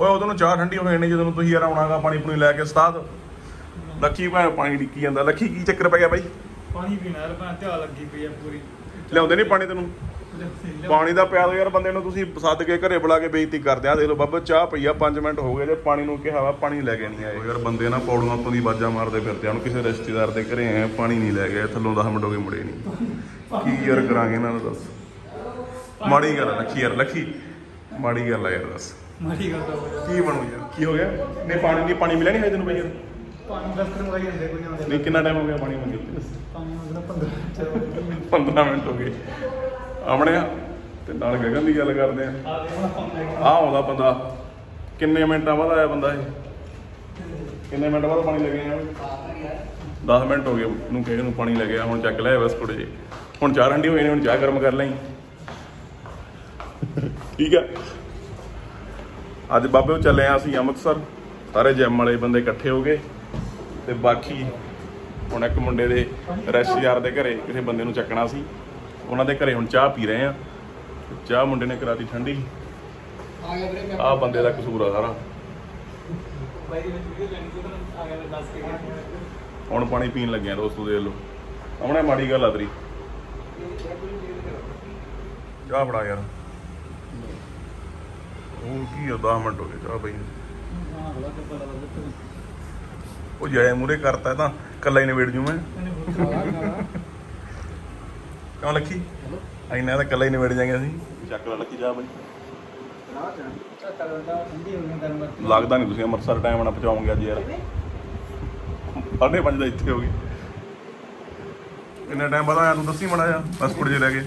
ਓਏ ਉਦੋਂ ਨੂੰ ਚਾਹ ਠੰਡੀ ਹੋ ਜਾਣੀ ਜਦੋਂ ਨੂੰ ਤੁਸੀਂ ਯਾਰ ਆਉਣਾਗਾ ਪਾਣੀ ਪੂਣੀ ਲੈ ਕੇ ਉਸਤਾਦ। ਲੱਖੀ ਭਾਵੇਂ ਪਾਣੀ ਡਿੱਕੀ ਜਾਂਦਾ। ਲੱਖੀ ਕੀ ਚੱਕਰ ਪੈ ਗਿਆ ਬਾਈ? ਪਾਣੀ ਪੀਣਾ ਯਾਰ ਭਾਂ ਧਿਆ ਲੱਗੀ ਪਈ ਆ ਪੂਰੀ। ਲਿਆਉਂਦੇ ਨਹੀਂ ਪਾਣੀ ਤੈਨੂੰ? ਪਾਣੀ ਦਾ ਪਿਆ ਦੋ ਯਾਰ ਬੰਦੇ ਨੂੰ ਤੁਸੀਂ ਸੱਦ ਕੇ ਘਰੇ ਬੁਲਾ ਕੇ ਬੇਇੱਜ਼ਤੀ ਕਰਦੇ ਆ। ਦੇਖ ਲਓ ਬਾਬਾ ਚਾਹ ਪਈ ਆ 5 ਮਿੰਟ ਹੋ ਗਏ ਜੇ ਪਾਣੀ ਨੂੰ ਕਿਹਾ ਵਾ ਪਾਣੀ ਲੈ ਕੇ ਨਹੀਂ ਆਏ। ਯਾਰ ਬੰਦੇ ਨਾ ਪੌੜੀਆਂ ਤੋਂ ਦੀ ਬਾਜਾਂ ਮਾਰਦੇ ਫਿਰਦੇ ਆ। ਹੁਣ ਕਿਸੇ ਰਿਸ਼ਤੇਦਾਰ ਦੇ ਘਰੇ ਆਏ ਪਾਣੀ ਨਹੀਂ ਲੈ ਗਏ ਥੱਲੋਂ 10 ਮਿੰਟ ਹੋ ਗਏ ਮੁੜੇ ਨਹੀਂ। ਕੀ ਯਾਰ ਕਰਾਂਗੇ ਇਹਨਾਂ ਨੂੰ ਦੱਸ? ਮਾੜੀ ਗੱਲ ਆ ਲੱਖੀ ਯਾਰ ਲੱਖੀ। ਮਾੜੀ ਗੱਲ ਆ ਯਾਰ ਦੱਸ। ਮਾਰੀ ਗੱਲ ਤਾਂ ਹੋਇਆ ਕੀ ਬਣੂ ਯਾਰ? ਕੀ ਹੋ ਗਿਆ? ਨਹੀਂ ਪਾਣੀ ਨਹੀਂ ਪਾਣੀ ਮਿਲਿਆ ਨਹੀਂ ਹੈ ਤੈਨੂੰ ਬਈ? ਯਾਰ ਪਾਣੀ ਦਸਤਰ ਮੰਗਾਈ ਜਾਂਦੇ ਕੋਈ ਆਉਂਦੇ। ਨਹੀਂ ਕਿੰਨਾ ਟਾਈਮ ਹੋ ਗਿਆ ਪਾਣੀ ਮੰਗੇ ਪਾਣੀ ਮੰਗਣਾ 15 ਚਲੋ 15 ਮਿੰਟ ਹੋ ਗਏ। ਆਮਣੇ ਤੇ ਨਾਲ ਗਗਨ ਦੀ ਗੱਲ ਕਰਦੇ ਆ। ਆ ਲੈ ਆ ਆਉਂਦਾ ਬੰਦਾ। ਕਿੰਨੇ ਮਿੰਟਾਂ ਬਾਅਦ ਆਇਆ ਬੰਦਾ ਇਹ? ਕਿੰਨੇ ਮਿੰਟ ਬਾਅਦ ਪਾਣੀ ਲੈ ਕੇ ਆਇਆ? 10 ਮਿੰਟ ਹੋ ਗਏ ਨੂੰ ਕਹੇ ਨੂੰ ਪਾਣੀ ਲੈ ਗਿਆ ਹੁਣ ਚੱਕ ਲਿਆ ਬਿਸਕੁਟ ਜੀ। ਹੁਣ ਚਾਹ ਠੰਡੀ ਹੋਈ ਨੇ ਹੁਣ ਚਾਹ ਗਰਮ ਕਰ ਲਈ। ਠੀਕ ਆ। ਅੱਜ ਬਾਬੇ ਚੱਲੇ ਆ ਅਸੀਂ ਅੰਮ੍ਰਿਤਸਰ, ਸਾਰੇ ਜਿਮ ਵਾਲੇ ਬੰਦੇ ਇਕੱਠੇ ਹੋ ਗਏ ਤੇ ਬਾਕੀ ਹੁਣ ਇੱਕ ਮੁੰਡੇ ਦੇ ਰਿਸ਼ਤੇਦਾਰ ਦੇ ਘਰੇ ਕਿਸੇ ਬੰਦੇ ਨੂੰ ਚੱਕਣਾ ਸੀ, ਉਹਨਾਂ ਦੇ ਘਰੇ ਹੁਣ ਚਾਹ ਪੀ ਰਹੇ ਆ। ਚਾਹ ਮੁੰਡੇ ਨੇ ਕਰਾਤੀ ਠੰਡੀ। ਆ ਆਹ ਬੰਦੇ ਦਾ ਕਸੂਰ ਆ ਸਾਰਾ। ਹੁਣ ਪਾਣੀ ਪੀਣ ਲੱਗਿਆ ਦੋਸਤੋ, ਦੇਖ ਲਓ। ਸਾਹਮਣੇ ਮਾੜੀ ਗੱਲ ਆ ਤੇਰੀ। ਚਾਹ ਫੜਾ ਯਾਰ। ਉਹ ਕੀ ਆ 10 ਮਿੰਟ ਹੋ ਗਏ ਚਾਹ ਪਈ ਨੂੰ। ਹਾਂ ਉਹ ਜਾਏ ਮੂਰੇ ਕਰਤਾ ਇਹ ਤਾਂ ਕੱਲਾ ਹੀ ਨਵੇੜ ਜੂ ਮੈਂ। ਕਿਉਂ ਲੱਖੀ? ਐਨਾ ਤਾਂ ਕੱਲਾ ਹੀ ਨਵੇੜ ਜਾਗੇ ਅਸੀਂ। ਚੱਕ ਲੈ ਲੱਖੀ ਜਾ ਬਈ। ਹੋ ਲੱਗਦਾ ਨਹੀਂ ਤੁਸੀਂ ਅੰਮ੍ਰਿਤਸਰ ਟਾਈਮ ਨਾਲ ਪਹੁੰਚਾਉਂਗੇ ਅੱਜ ਯਾਰ। ਸਾਢੇ ਪੰਜ ਦਾ ਇੱਥੇ ਹੋ ਗਏ। ਕਿੰਨਾ ਟਾਈਮ ਬਾਅਦ ਆਇਆ ਤੂੰ? ਦੱਸੀ ਮੜਾ ਜਾ ਪਾਸਪੋਰਟ ਜੇ ਲੈ ਕੇ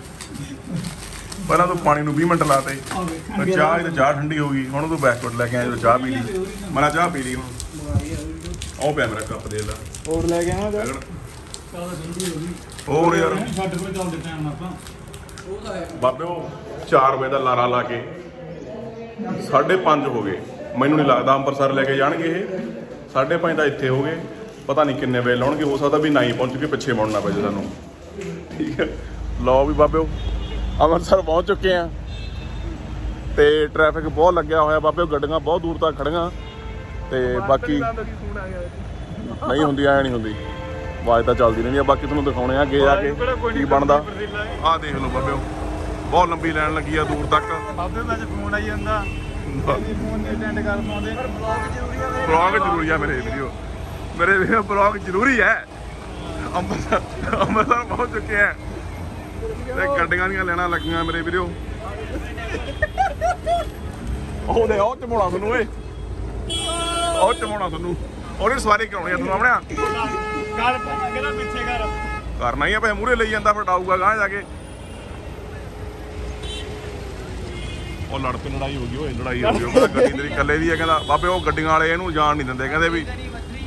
ਪਹਿਲਾਂ ਤੂੰ ਪਾਣੀ ਨੂੰ 20 ਮਿੰਟ ਲਾਤੇ ਫਿਰ ਚਾਹ ਇਹ ਚਾਹ ਠੰਡੀ ਹੋ ਗਈ ਹੁਣ ਤੂੰ ਬੈਕਵਰਡ ਲੈ ਕੇ ਆਇਆ ਜਦੋਂ ਚਾਹ ਪੀ ਲਈ। ਮੈਂ ਚਾਹ ਪੀ ਲਈ ਹੁਣ। ਉਹ ਪਿਆ ਮੇਰਾ ਕੱਪ ਦੇ ਲੈ ਹੋਰ ਲੈ ਕੇ ਆਵਾਂ ਚਾਹ? ਠੰਡੀ ਹੋ ਗਈ। ਹੋਰ ਯਾਰ। ਸਾਡੇ ਕੋਲ ਚੱਲਦੇ ਟਾਈਮ ਆਪਾਂ ਬਾਬੇ ਉਹ 4 ਵਜੇ ਦਾ ਲਾਰਾ ਲਾ ਕੇ 5:30 ਹੋ ਗਏ। ਮੈਨੂੰ ਨਹੀਂ ਲੱਗਦਾ ਅੰਮ੍ਰਿਤਸਰ ਲੈ ਕੇ ਜਾਣਗੇ ਇਹ। 5:30 ਦਾ ਇੱਥੇ ਹੋ ਗਏ। ਪਤਾ ਨਹੀਂ ਕਿੰਨੇ ਵਜੇ ਲਾਉਣਗੇ। ਹੋ ਸਕਦਾ ਵੀ ਨਾ ਹੀ ਪਹੁੰਚ ਕੇ ਪਿੱਛੇ ਮੁੜਨਾ ਪੈ ਜੇ ਸਾਨੂੰ। ਠੀਕ ਹੈ। ਲਓ ਵੀ ਬਾਬਿਓ ਅੰਮ੍ਰਿਤਸਰ ਪਹੁੰਚ ਚੁੱਕੇ ਆ। ਤੇ ਟ੍ਰੈਫਿਕ ਬਹੁਤ ਲੱਗਿਆ ਹੋਇਆ। ਬਾਬਿਓ ਗੱਡੀਆਂ ਬਹੁਤ ਦੂਰ ਤੱਕ ਖੜੀਆਂ। ਤੇ ਬਾਕੀ ਨਹੀਂ ਹੁੰਦੀ ਐ ਨਹੀਂ ਹੁੰਦੀ। ਆਵਾਜ਼ ਤਾਂ ਚੱਲਦੀ ਰਹਿੰਦੀ ਆ। ਬਾਕੀ ਤੁਹਾਨੂੰ ਦਿਖਾਉਣੇ ਆ ਅੱਗੇ ਜਾ ਕੇ ਕੀ ਬਣਦਾ। ਆਹ ਦੇਖ ਲਓ ਬਾਬਿਓ ਬਹੁਤ ਲੰਬੀ ਲਾਈਨ ਲੱਗੀ ਆ ਦੂਰ ਤੱਕ। ਬਾਬੇ ਦਾ ਫੋਨ ਆਈ ਜਾਂਦਾ। ਫੋਨ ਨਹੀਂ ਅਟੈਂਡ ਕਰ ਪਾਉਂਦੇ ਪਰ ਬਲੌਗ ਜ਼ਰੂਰੀ ਆ ਬਲੌਗ ਜ਼ਰੂਰੀ ਆ ਮੇਰੇ ਵੀਡੀਓ ਮੇਰੇ ਵੀਡੀਓ ਬਲੌਗ ਜ਼ਰੂਰੀ ਹੈ। ਅੰਮ੍ਰਿਤਸਰ ਅੰਮ੍ਰਿਤਸਰ ਪਹੁੰਚ ਚੁੱਕੇ ਆ। ਤੇ ਗੱਡੀਆਂ ਦੀਆਂ ਲੈਣਾ ਲੱਗੀਆਂ ਮੇਰੇ ਵੀਡੀਓ ਉਹਦੇ ਉਹ ਚਮੋਣਾ ਤੁਹਾਨੂੰ, ਓਏ। ਉਹ ਚਮੋਣਾ ਤੁਹਾਨੂੰ। ਉਹਨੇ ਸਵਾਰੀ ਕਰਾਉਣੀ ਆ ਤੁਹਾਨੂੰ ਆਪਣਿਆ ਕਰ ਕਿਹੜਾ ਪਿੱਛੇ ਕਰ ਕਰਨਾ ਹੀ ਆ, ਭਾਵੇਂ ਮੂਰੇ ਲਈ ਜਾਂਦਾ, ਫਿਰ ਡਾਊਗਾ ਗਾਂ ਜਾ ਕੇ। ਉਹ ਲੜ ਤੇ ਲੜਾਈ ਹੋ ਗਈ, ਓਏ, ਲੜਾਈ ਹੋ ਗਈ। ਉਹ ਗੱਡੀ ਤੇਰੀ ਇਕੱਲੇ ਦੀ ਹੈ ਕਹਿੰਦਾ, ਬਾਬੇ, ਉਹ ਗੱਡੀਆਂ ਵਾਲੇ ਇਹਨੂੰ ਜਾਣ ਨਹੀਂ ਦਿੰਦੇ, ਕਹਿੰਦੇ ਵੀ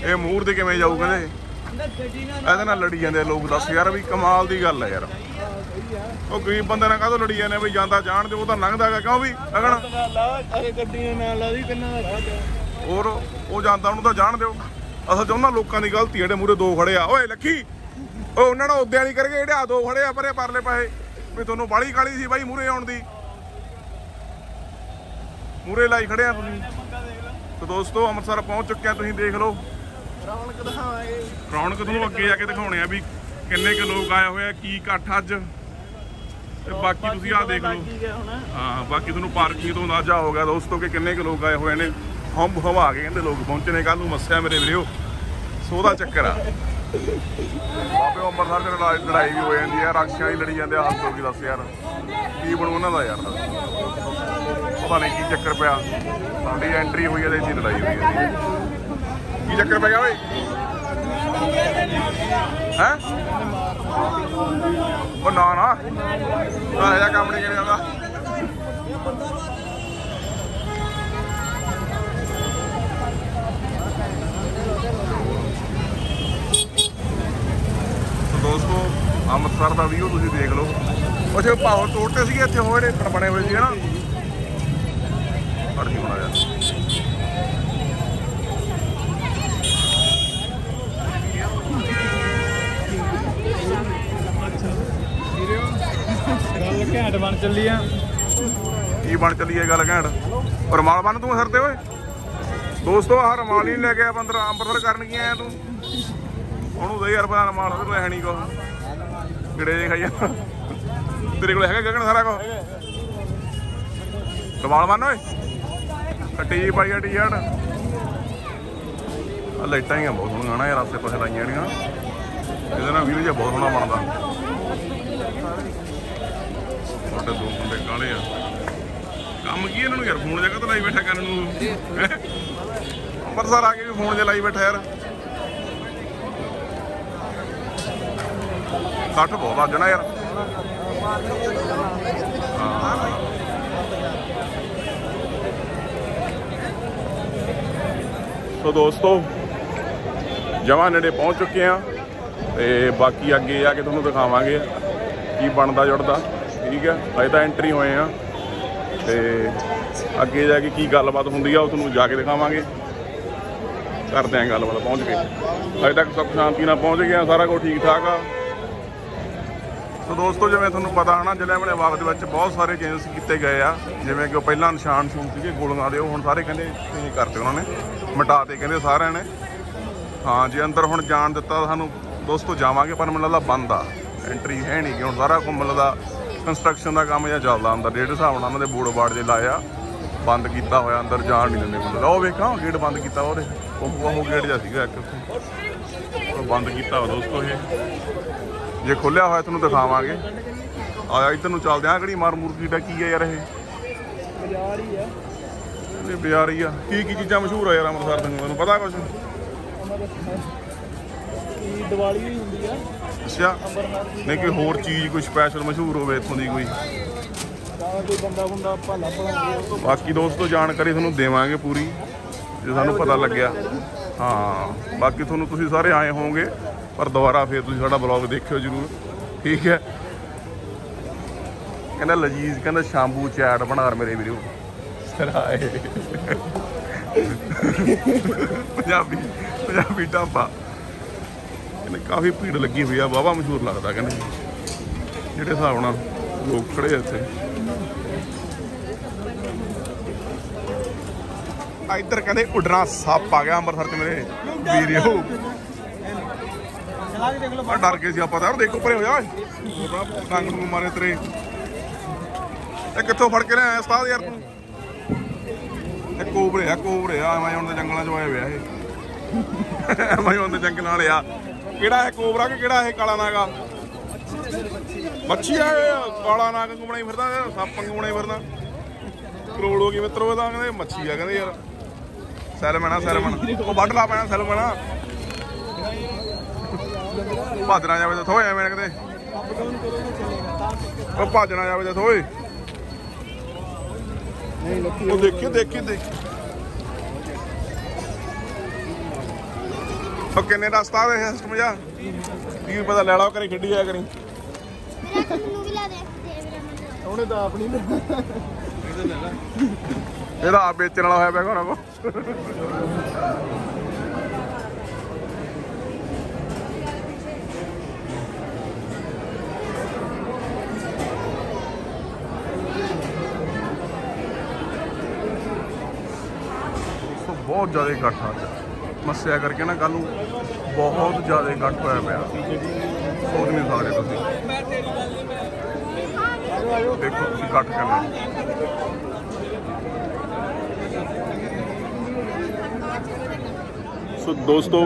ਇਹ ਮੂਹਰ ਤੇ ਕਿਵੇਂ ਜਾਊ, ਕਹਿੰਦੇ। ਇਹਦੇ ਨਾਲ ਲੜੀ ਜਾਂਦੇ ਲੋਕ, ਦੱਸ ਯਾਰ ਵੀ ਕਮਾਲ ਦੀ ਗੱਲ ਹੈ ਯਾਰ। ਉਹ ਗਰੀਬ ਬੰਦੇ ਨਾਲ ਕਾਹਤੋਂ ਲੜੀ ਜਾਂਦੇ ਵੀ ਜਾਂਦਾ ਜਾਣ ਦੇ ਉਹ ਤਾਂ ਲੰਘਦਾ ਹੈਗਾ ਕਿਉਂ ਵੀ ਅਗਣ ਲਾ ਅਰੇ ਗੱਡੀਆਂ ਨਾਲ ਲਾ ਦੀ ਕਿੰਨਾ ਦਾ ਰਾਹ ਹੋਰ ਉਹ ਜਾਂਦਾ ਉਹਨੂੰ ਤਾਂ ਜਾਣ ਦਿਓ। ਅਸਲ 'ਚ ਉਹਨਾਂ ਲੋਕਾਂ ਦੀ ਗਲਤੀ ਜਿਹੜੇ ਮੂਰੇ ਦੋ ਖੜੇ ਆ। ਓਏ ਲੱਖੀ! ਓਏ ਉਹਨਾਂ ਨੂੰ ਉਦਿਆਂ ਨਹੀਂ ਕਰਗੇ ਜਿਹੜੇ ਆ ਦੋ ਖੜੇ ਆ ਪਰੇ ਪਰਲੇ ਪਾਸੇ। ਵੀ ਤੁਹਾਨੂੰ ਬਾਲੀ ਕਾਲੀ ਸੀ ਬਾਈ ਮੂਰੇ ਆਉਣ ਦੀ। ਮੂਰੇ ਲਾਈ ਖੜੇ ਆ ਤੁਸੀਂ। ਤੇ ਦੋਸਤੋ ਅੰਮ੍ਰਿਤਸਰ ਪਹੁੰਚ ਚੁੱਕੇ ਆ ਤੁਸੀਂ ਦੇਖ ਲਓ। ਰੌਣਕ ਦਿਖਾਵਾਂਗੇ। ਰੌਣਕ ਤੁਹਾਨੂੰ ਅੱਗੇ ਜਾ ਕੇ ਦਿਖਾਉਣੇ ਆ ਵੀ ਕਿੰਨੇ ਕੁ ਲੋਕ ਆਏ ਹੋਏ ਆ ਕੀ ਇਕੱਠ ਅੱਜ। ਤੇ ਬਾਕੀ ਤੁਸੀਂ ਆਹ ਦੇਖ ਲਓ। ਹਾਂ ਬਾਕੀ ਤੁਹਾਨੂੰ ਪਾਰਕਿੰਗ ਤੋਂ ਅੰਦਾਜ਼ਾ ਹੋ ਗਿਆ ਦੋਸਤੋ ਕਿ ਕਿੰਨੇ ਕੁ ਲੋਕ ਆਏ ਹੋਏ ਨੇ। ਹੰਬ ਹਵਾ ਕੇ ਕਹਿੰਦੇ ਲੋਕ ਪਹੁੰਚੇ ਨੇ ਕੱਲ ਨੂੰ ਮੱਸਿਆ ਮੇਰੇ ਵੀਰੋ। ਸੋ ਚੱਕਰ ਆ। ਬਾਬੇ ਅੰਮ੍ਰਿਤਸਰ ਦੇ ਲੜਾਈ ਲੜਾਈ ਵੀ ਹੋ ਜਾਂਦੀ ਆ ਰਾਖਸ਼ਾਂ ਹੀ ਲੜੀ ਜਾਂਦੇ ਆ ਹੱਥ ਹੋ ਕੇ ਦੱਸ ਯਾਰ। ਕੀ ਬਣੂ ਉਹਨਾਂ ਦਾ ਯਾਰ? ਪਤਾ ਨਹੀਂ ਕੀ ਚੱਕਰ ਪਿਆ। ਸਾਡੀ ਐਂਟਰੀ ਹੋਈ ਹੈ ਤੇ ਇੱਥੇ ਲੜਾਈ ਹੋਈ ਹੈ ਕੀ ਚੱਕਰ ਪੈ ਗਿਆ ਓਏ? ਹੈ? ਉਹ ਨਾ ਨਾ। ਨਾ ਇਹਦਾ ਕੰਮ ਨਹੀਂ ਕਰਿਆ ਦੋਸਤੋ ਅੰਮ੍ਰਿਤਸਰ ਦਾ ਵੀਊ ਤੁਸੀਂ ਦੇਖ ਲਓ। ਉੱਥੇ ਪਾਵਰ ਤੋੜਤੇ ਸੀਗੇ, ਇੱਥੇ ਹੋਏ ਨੇ ਬਣੇ ਹੋਏ ਸੀ, ਹਨਾ? ਅੜਦੀ ਬਣਾ ਜਾ। ਘੈਂਟ ਬਣ ਚੱਲੀ ਆ। ਕੀ ਬਣ ਚੱਲੀ ਹੈ ਗੱਲ ਘੈਂਟ? ਰਮਾਲ ਬੰਨ ਤੂੰ ਸਿਰ ਤੇ ਓਏ। ਦੋਸਤੋ, ਆਹ ਰਮਾਲ ਹੀ ਲੈ ਕੇ ਆ ਬੰਦਰ ਅੰਮ੍ਰਿਤਸਰ ਕਰਨ ਕੀ ਆਇਆ ਤੂੰ। ਉਹਨੂੰ ਦੇ ਯਾਰ ਪਤਾ ਰਮਾਲ ਤੇ ਹੈ ਨਹੀਂ ਕੋ ਕਿਹੜੇ ਖਾਈ ਤੇਰੇ ਕੋਲ ਹੈਗਾ ਗਗਨ ਸਾਰਾ ਕੋ ਰਮਾਲ ਬੰਨ ਓਏ। ਕੱਟੀ ਪਾਈ ਟੀ-ਸ਼ਰਟ। ਆ ਲਾਈਟਾਂ ਹੀ ਆ, ਬਹੁਤ ਸੋਹਣੀਆਂ ਨਾ ਯਾਰ ਆਸੇ ਪਾਸੇ ਲਾਈਆਂ ਜਿਹੜੀਆਂ। ਇਹਦੇ ਨਾਲ ਵੀਡੀਓ ਜਿਹਾ ਬਹੁਤ ਸੋਹਣਾ ਬਣਦਾ। ਤੁਹਾਡੇ ਦੋ ਮੁੰਡੇ ਕਾਲੇ ਆ। ਕੰਮ ਕੀ ਇਹਨਾਂ ਨੂੰ ਯਾਰ? ਫੋਨ ਜਗ੍ਹਾ ਤੇ ਲਾਈ ਬੈਠਾ ਕਰਨ ਨੂੰ। ਅੰਮ੍ਰਿਤਸਰ ਆ ਕੇ ਵੀ ਫੋਨ 'ਤੇ ਲਾਈ ਬੈਠਾ ਯਾਰ। ਕੱਟ ਬਹੁਤ ਅੱਜ ਨਾ ਯਾਰ। ਹਾਂ। ਸੋ ਦੋਸਤੋ, ਜਮਾ ਨੇੜੇ ਪਹੁੰਚ ਚੁੱਕੇ ਆ ਤੇ ਬਾਕੀ ਅੱਗੇ ਆ ਕੇ ਤੁਹਾਨੂੰ ਦਿਖਾਵਾਂਗੇ ਕੀ ਬਣਦਾ ਜੁੜਦਾ। ਠੀਕ ਹੈ ਅਜੇ ਤਾਂ ਐਂਟਰੀ ਹੋਏ ਆ। ਤੇ ਅੱਗੇ ਜਾ ਕੇ ਕੀ ਗੱਲਬਾਤ ਹੁੰਦੀ ਆ, ਉਹ ਤੁਹਾਨੂੰ ਜਾ ਕੇ ਦਿਖਾਵਾਂਗੇ। ਕਰਦੇ ਆਂ ਗੱਲਬਾਤ, ਪਹੁੰਚ ਕੇ ਅਜੇ ਤੱਕ ਸੁੱਖ ਸ਼ਾਂਤੀ ਨਾਲ ਪਹੁੰਚ ਗਏ ਆ, ਸਾਰਾ ਕੁਝ ਠੀਕ ਠਾਕ ਆ। ਸੋ ਦੋਸਤੋ, ਜਿਵੇਂ ਤੁਹਾਨੂੰ ਪਤਾ ਹਨਾ ਜਲਿਆਂਵਾਲੇ ਬਾਗ ਦੇ ਵਿੱਚ ਬਹੁਤ ਸਾਰੇ ਚੇਂਜਸ ਕੀਤੇ ਗਏ ਆ। ਜਿਵੇਂ ਕਿ ਉਹ ਪਹਿਲਾਂ ਨਿਸ਼ਾਨ ਸ਼ੂਨ ਸੀਗੇ, ਗੋਲੀਆਂ ਦੇ, ਉਹ ਹੁਣ ਸਾਰੇ ਕਹਿੰਦੇ ਚੇਂਜ ਕਰਤੇ ਉਹਨਾਂ ਨੇ ਮਿਟਾਤੇ ਕਹਿੰਦੇ ਸਾਰਿਆਂ ਨੇ। ਹਾਂ ਜੇ, ਅੰਦਰ ਹੁਣ ਜਾਣ ਦਿੱਤਾ ਸਾਨੂੰ, ਦੋਸਤੋ ਜਾਵਾਂਗੇ, ਪਰ ਮੈਨੂੰ ਲੱਗਦਾ ਬੰਦ ਆ। ਐਂਟਰੀ ਹੈ ਨਹੀਂ ਕਿ ਹੁਣ ਸਾਰਾ ਕੁਝ ਮਿਲਦਾ। ਕੰਸਟਰਕਸ਼ਨ ਦਾ ਕੰਮ ਜਿਹਾ ਚੱਲਦਾ ਅੰਦਰ ਡੇਢ ਹਿਸਾਬ ਨਾਲ ਉਹਨਾਂ ਦੇ ਬੋਰਡ ਬਾੜ ਦੇ ਲਾਇਆ ਬੰਦ ਕੀਤਾ ਹੋਇਆ ਅੰਦਰ ਜਾਣ ਨਹੀਂ ਦਿੰਦੇ ਮੈਨੂੰ ਉਹ ਵੇਖਾਂ ਗੇਟ ਬੰਦ ਕੀਤਾ ਉਹਦੇ। ਉਹ ਉਹ ਗੇਟ ਜਿਹਾ ਸੀਗਾ ਇੱਕ ਉੱਥੇ। ਉਹ ਬੰਦ ਕੀਤਾ ਹੋਇਆ ਦੋਸਤੋ ਇਹ। ਜੇ ਖੋਲਿਆ ਹੋਇਆ ਤੁਹਾਨੂੰ ਦਿਖਾਵਾਂਗੇ। ਆਇਆ ਇੱਧਰ ਨੂੰ ਚੱਲਦੇ ਆ ਕਿਹੜੀ ਮਾਰ ਮੁਰਗੀ ਦਾ ਕੀ ਆ ਯਾਰ ਇਹ? ਬਾਜ਼ਾਰ ਹੀ ਆ। ਇਹ ਬਾਜ਼ਾਰ ਹੀ ਆ। ਕੀ ਕੀ ਚੀਜ਼ਾਂ ਮਸ਼ਹੂਰ ਆ ਯਾਰ ਅੰਮ੍ਰਿਤਸਰ ਦੀਆਂ ਤੁਹਾਨੂੰ ਪਤਾ ਦਾ ਕੀ ਦੀਵਾਲੀ ਵੀ ਹੁੰਦੀ ਆ। ਅੱਛਾ। ਨਹੀਂ ਕੋਈ ਹੋਰ ਚੀਜ਼ ਕੋਈ ਸਪੈਸ਼ਲ ਮਸ਼ਹੂਰ ਹੋਵੇ ਇੱਥੋਂ ਦੀ ਕੋਈ? ਬੰਦਾ ਬੰਦਾ ਭਾਲਾ ਬਾਕੀ ਦੋਸਤੋ ਜਾਣਕਾਰੀ ਤੁਹਾਨੂੰ ਦੇਵਾਂਗੇ ਪੂਰੀ ਜੇ ਸਾਨੂੰ ਪਤਾ ਲੱਗਿਆ। ਹਾਂ ਬਾਕੀ ਤੁਹਾਨੂੰ ਤੁਸੀਂ ਸਾਰੇ ਆਏ ਹੋਵੋਗੇ ਪਰ ਦੁਬਾਰਾ ਫੇਰ ਤੁਸੀਂ ਸਾਡਾ ਬਲੌਗ ਦੇਖਿਓ ਜਰੂਰ। ਠੀਕ ਹੈ। ਕਹਿੰਦਾ ਲਜੀਜ਼ ਕਹਿੰਦਾ ਸ਼ਾਂਬੂ ਚੈਟ ਬਣਾ ਮੇਰੇ ਵੀਰੋ। ਸਰਾਏ। ਪੰਜਾਬੀ ਪੰਜਾਬੀ ਢਾਬਾ। ਕਹਿੰਦੇ ਕਾਫੀ ਭੀੜ ਲੱਗੀ ਹੋਈ ਆ, ਵਾਹਵਾ ਮਸ਼ਹੂਰ ਲੱਗਦਾ ਕਹਿੰਦੇ। ਜਿਹੜੇ ਹਿਸਾਬ ਨਾਲ ਲੋਕ ਖੜੇ ਆ ਇੱਥੇ। ਆ ਇੱਧਰ ਕਹਿੰਦੇ ਉੱਡਣਾ ਸੱਪ ਆ ਗਿਆ ਅੰਮ੍ਰਿਤਸਰ ਚ ਮੇਰੇ ਵੀਰਿਓ ਚਲਾ ਕੇ ਦੇਖ ਲਓ ਆ ਡਰ ਗਏ ਸੀ ਆਪਾਂ ਤਾਂ, ਦੇਖੋ ਪਰੇ ਹੋ ਜਾ ਉਹਦਾ ਡੰਗ ਨੂੰ ਮਾਰੇ ਤੇਰੇ। ਇਹ ਕਿੱਥੋਂ ਫੜ ਕੇ ਲਿਆਇਆ ਉਸਤਾਦ ਯਾਰ ਤੂੰ? ਇਹ ਕੋਬਰੇ ਆ ਕੋਬਰੇ ਆ ਐਮਾਜ਼ੋਨ ਦੇ ਜੰਗਲਾਂ ਚ ਆਏ ਹੋਇਆ ਇਹ। ਐਮਾਜ਼ੋਨ ਦੇ ਜੰਗਲਾਂ ਵਾਲੇ ਕਿਹੜਾ ਹੈ ਕੋਬਰਾ ਕਿ ਕਿਹੜਾ ਇਹ ਕਾਲਾ ਨਾਗਾ ਮੱਛੀ ਆ ਕਾਲਾ ਨਾਗ ਘੁੰਮਣਾ ਹੀ ਫਿਰਦਾ, ਸੱਪ ਘੁੰਮਣਾ ਹੀ ਫਿਰਦਾ। ਕਰੋੜ ਹੋ ਗਈ ਮਿੱਤਰੋ ਇਹਦਾ ਕਹਿੰਦੇ ਮੱਛੀ ਆ, ਕਹਿੰਦੇ ਯਾਰ। ਸੈਲਮਨ ਆ, ਸੈਲਮਨ। ਉਹ ਵੱਢ ਲਾ ਪੈਣਾ ਸੈਲਮਨ ਆ। ਭੱਜਣਾ ਜਾਵੇ ਤਾਂ ਥੋਏ ਐਵੇਂ ਕਿਤੇ ਉਹ ਭੱਜਣਾ ਜਾਵੇ ਤਾਂ ਥੋਏ ਨਹੀਂ ਲੱਕੀ ਉਹ ਦੇਖੀ ਦੇਖੀ ਦੇਖੀ। ਉਹ ਕਿੰਨੇ ਰਸਤਾ ਦੇ ਸਿਸਟਮ ਜਾ ਕੀ ਪਤਾ ਲੈ ਲਾਓ ਕਰੀ ਖੇਡੀ ਆ ਕਰੀ। ਮੈਨੂੰ ਵੀ ਲਾ ਦੇ ਦੇ ਵੀਰੇ ਮੈਨੂੰ ਉਹਨੇ ਤਾਂ ਆਪਣੀ ਇਹਦਾ ਆਪ ਵੇਚਣ ਵਾਲਾ ਹੋਇਆ ਪਿਆ ਕੋਣਾ ਕੋ। ਬਹੁਤ ਜ਼ਿਆਦਾ ਇਕੱਠ ਆ ਸਮੱਸਿਆ ਕਰਕੇ ਨਾ ਕੱਲ ਨੂੰ ਬਹੁਤ ਜ਼ਿਆਦਾ ਘੱਟ ਹੋਇਆ ਪਿਆ। ਸੋਚ ਨਹੀਂ ਸਕਦੇ ਤੁਸੀਂ। ਦੇਖੋ ਤੁਸੀਂ ਇਕੱਠ ਕਰਨਾ। ਸੋ ਦੋਸਤੋ,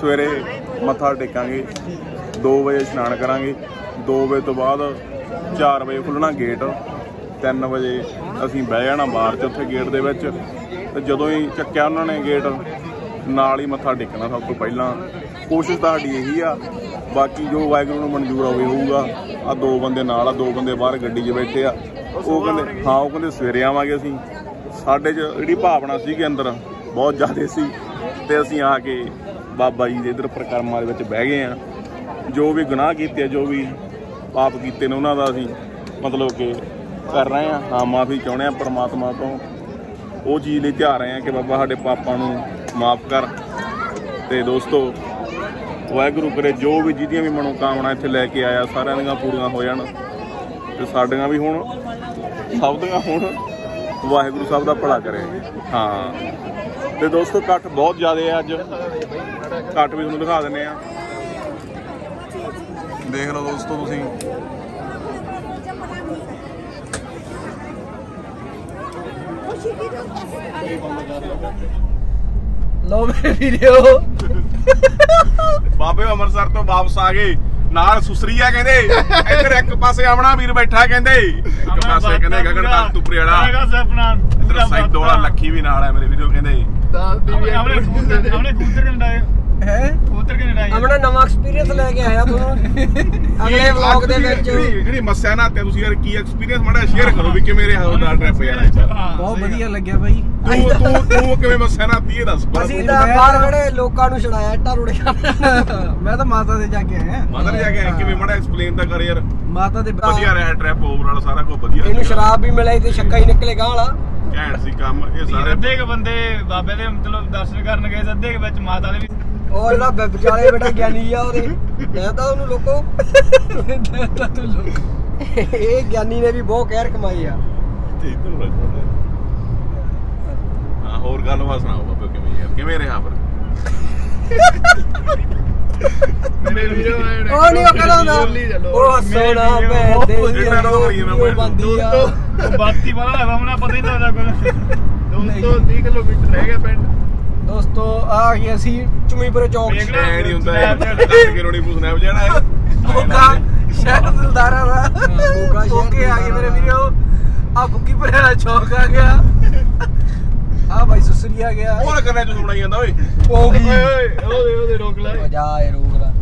ਸਵੇਰੇ ਮੱਥਾ ਟੇਕਾਂਗੇ 2 ਵਜੇ ਇਸ਼ਨਾਨ ਕਰਾਂਗੇ। 2 ਵਜੇ ਤੋਂ ਬਾਅਦ 4 ਵਜੇ ਖੁੱਲਣਾ ਗੇਟ 3 ਵਜੇ ਅਸੀਂ ਬਹਿ ਜਾਣਾ ਬਾਹਰ ਚ ਉੱਥੇ ਗੇਟ ਦੇ ਵਿੱਚ। ਤੇ ਜਦੋਂ ਹੀ ਚੱਕਿਆ ਉਹਨਾਂ ਨੇ ਗੇਟ ਨਾਲ ਹੀ ਮੱਥਾ ਟੇਕਣਾ ਸਭ ਤੋਂ ਪਹਿਲਾਂ। ਕੋਸ਼ਿਸ਼ ਤਾਂ ਸਾਡੀ ਇਹੀ ਆ, ਬਾਕੀ ਜੋ ਵਾਹਿਗੁਰੂ ਨੂੰ ਮਨਜ਼ੂਰ ਹੋਵੇ ਹੋਊਗਾ। ਆ ਦੋ ਬੰਦੇ ਨਾਲ ਆ, ਦੋ ਬੰਦੇ ਬਾਹਰ ਗੱਡੀ 'ਚ ਬੈਠੇ ਆ। ਉਹ ਕਹਿੰਦੇ, ਹਾਂ, ਉਹ ਕਹਿੰਦੇ ਸਵੇਰੇ ਆਵਾਂਗੇ ਅਸੀਂ। ਸਾਡੇ 'ਚ ਜਿਹੜੀ ਭਾਵਨਾ ਸੀਗੀ ਅੰਦਰ, ਬਹੁਤ ਜ਼ਿਆਦਾ ਸੀ। ਤੇ ਅਸੀਂ ਆ ਕੇ ਬਾਬਾ ਜੀ ਦੇ ਇਧਰ ਪ੍ਰਕਰਮਾਂ ਦੇ ਵਿੱਚ ਬਹਿ ਗਏ ਆ। ਜੋ ਵੀ ਗੁਨਾਹ ਕੀਤੇ ਆ, ਜੋ ਵੀ ਪਾਪ ਕੀਤੇ ਨੇ ਉਹਨਾਂ ਦਾ ਅਸੀਂ ਮਤਲਬ ਕਿ ਕਰ ਰਹੇ ਆ। ਹਾਂ, ਮਾਫੀ ਚਾਹੁੰਦੇ ਆ ਪਰਮਾਤਮਾ ਤੋਂ। ਉਹ ਚੀਜ਼ ਲਈ ਧਿਆ ਰਹੇ ਆ ਕਿ ਬਾਬਾ ਸਾਡੇ ਪਾਪਾਂ ਨੂੰ ਮਾਫ ਕਰ। ਤੇ ਦੋਸਤੋ, ਵਾਹਿਗੁਰੂ ਕਰੇ, ਜੋ ਵੀ ਜਿਹਦੀਆਂ ਵੀ ਮਨੋਕਾਮਨਾ ਇੱਥੇ ਲੈ ਕੇ ਆਇਆ, ਸਾਰਿਆਂ ਦੀਆਂ ਪੂਰੀਆਂ ਹੋ ਜਾਣ। ਤੇ ਸਾਡੀਆਂ ਵੀ ਹੁਣ, ਸਭ ਦੀਆਂ ਹੁਣ ਵਾਹਿਗੁਰੂ ਸਾਹਿਬ ਦਾ ਭਲਾ ਕਰੇ। ਹਾਂ। ਤੇ ਦੋਸਤੋ, ਇਕੱਠ ਬਹੁਤ ਜ਼ਿਆਦਾ ਹੈ ਅੱਜ। ਇਕੱਠ ਵੀ ਤੁਹਾਨੂੰ ਦਿਖਾ ਦਿੰਨੇ ਆ ਦੇਖ ਲਓ ਦੋਸਤੋ ਤੁਸੀਂ। ਲੋ ਮੇਰੇ ਵੀਡੀਓ ਬਾਬੇ ਅੰਮ੍ਰਿਤਸਰ ਤੋਂ ਵਾਪਸ ਆ ਗਏ। ਨਾਲ ਸੁਸਰੀਆ ਕਹਿੰਦੇ ਇੱਧਰ ਇੱਕ ਪਾਸੇ ਆਵਣਾ ਵੀਰ ਬੈਠਾ ਕਹਿੰਦੇ। ਇੱਕ ਪਾਸੇ ਕਹਿੰਦੇ ਗਗਨ ਤਾਲ ਤੁਪਰੇ ਵਾਲਾ ਹੈਗਾ ਸਪਨਾ ਇੱਧਰ ਸਾਈਡ ਵਾਲਾ ਲੱਖੀ ਵੀ ਨਾਲ ਹੈ ਮੇਰੇ ਵੀਡੀਓ ਕਹਿੰਦੇ। ਆਪਣੇ ਕਬੂਤਰ ਆਪਣੇ ਕਬੂਤਰ ਹੈ ਹੈ? ਕਬੂਤਰ ਕਿੰਨਾ ਹੈ ਆਪਣਾ ਨਵਾਂ ਐਕਸਪੀਰੀਅੰਸ ਲੈ ਕੇ ਆਇਆ ਤੁਹਾਨੂੰ ਅਗਲੇ ਵਲੌਗ ਦੇ ਵਿੱਚ। ਜਿਹੜੀ ਮੱਸਿਆ ਨਾ ਤੇ ਤੁਸੀਂ ਯਾਰ ਕੀ ਐਕਸਪੀਰੀਅੰਸ ਮਾੜਾ ਸ਼ੇਅਰ ਕਰੋ ਵੀ ਕਿਵੇਂ ਰਿਹਾ ਉਹਦਾ ਟ੍ਰਿਪ ਯਾਰ ਅੱਜ। ਬਹੁਤ ਵਧੀਆ ਲੱਗਿਆ ਬਾਈ। ਤੂੰ ਤੂੰ ਤੂੰ ਕਿਵੇਂ ਮੱਸਿਆ ਨਾ ਇਹ ਦੱਸ ਅਸੀਂ ਤੂੰ। ਬਾਹਰ ਖੜੇ ਲੋਕਾਂ ਨੂੰ ਛੜਾਇਆ ਇੱਟਾਂ ਰੁੜੀਆਂ। ਮੈਂ ਤਾਂ ਮਾਤਾ ਦੇ ਜਾ ਕੇ ਆਇਆ। ਮਦਰ ਜਾ ਕੇ ਆਏ, ਕਿਵੇਂ ਮਾੜਾ ਐਕਸਪਲੇਨ ਤਾਂ ਕਰ ਯਾਰ। ਮਾਤਾ ਦੇ ਵਧੀਆ ਰਿਹਾ ਟ੍ਰਿਪ ਓਵਰਆਲ ਸਾਰਾ ਕੁਝ ਵਧੀਆ ਇਹਨੂੰ। ਸ਼ਰਾਬ ਵੀ ਮਿਲੀ ਤੇ ਛੱਕਾ ਹੀ ਨਿਕਲੇ ਗਾਂ ਵਾਲਾ। ਘੈਂਟ ਸੀ ਕੰਮ ਇਹ ਸਾਰੇ ਅੱਧੇ ਕੇ ਬੰਦੇ ਬਾਬੇ ਦੇ ਮਤਲਬ ਦਰਸ਼ਨ ਕਰਨ ਗਏ ਅੱਧੇ ਕੇ ਵਿੱਚ ਮਾਤਾ ਦੇ ਵੀ ਉਹ ਜਿਹੜਾ ਵਿਚਾਲੇ ਬੇਟਾ ਗਿਆਨੀ ਆ ਉਹਦੇ। ਮੈਂ ਤਾਂ ਉਹਨੂੰ ਲੋਕੋ। ਤਾਂ ਤੂੰ ਲੋਕ ਇਹ ਗਿਆਨੀ ਨੇ ਵੀ ਬਹੁਤ ਕਹਿਰ ਕਮਾਈ ਆ। ਠੀਕ ਤੁਹਾਨੂੰ ਰੱਖੋ ਹਾਂ ਹੋਰ ਗੱਲਬਾਤ ਸੁਣਾਓ ਬਾਬੇ ਕਿਵੇਂ ਯਾਰ? ਕਿਵੇਂ ਰਿਹਾ ਫਿਰ? ਮੇਰੇ ਵੀਡੀਓ ਉਹ ਨਹੀਂ ਉਹ ਕਹਿੰਦਾ ਹੁੰਦਾ ਉਹ ਸੋਨਾ ਮੈਂ ਦੇ ਇਹਨਾਂ ਨੂੰ ਹੋਈ ਨਾ ਮੈਂ। ਬੰਦੀ ਆ। ਉਹ ਬਾਤੀ ਵਾਲਾ ਹੈਗਾ ਮੈਨੂੰ ਪਤਾ ਹੀ ਨਹੀਂ ਲੱਗਦਾ ਦੋਸਤੋ 30 ਕਿਲੋਮੀਟਰ ਰਹਿ ਗਿਆ ਪਿੰਡ। ਦੋਸਤੋ ਆ ਗਏ ਅਸੀਂ ਚੁਮੀਪੁਰ ਚੌਕ। ਐ ਨਹੀਂ ਹੁੰਦਾ ਇਹ। ਦੱਸ ਕੇ ਰੋਣੀ ਪੁੱਛਣਾ ਜਿਹੜਾ ਹੈ। ਮੋਗਾ ਸ਼ਹਿਰ ਦਿਲਦਾਰਾ ਦਾ। ਮੋਗਾ ਸ਼ਹਿਰ ਓਕੇ ਆ ਗਏ ਮੇਰੇ ਵੀਰੋ। ਆ ਬੁੱਕੀ ਭਰਿਆ ਚੌਕ ਆ ਗਿਆ। ਆ ਭਾਈ ਸੁਸਰੀ ਆ ਗਿਆ। ਹੋਰ ਕਰਨੇ ਚ ਸੁਣਾਈ ਜਾਂਦਾ ਓਏ। ਉਹ ਓਏ ਓਏ ਉਹਦੇ ਉਹਦੇ ਰੋਕ ਲੈ। ਜਾ ਇਹ ਰੋਕ ਲਾ।